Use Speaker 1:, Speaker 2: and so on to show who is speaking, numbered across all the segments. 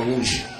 Speaker 1: Coruja.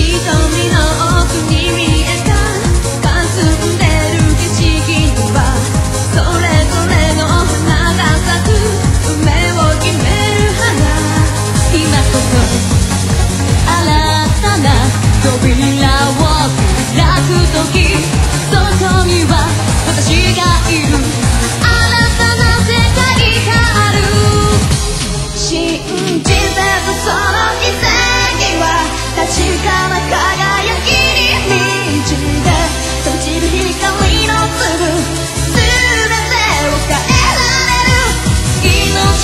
Speaker 1: 瞳の奥に見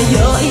Speaker 1: 有一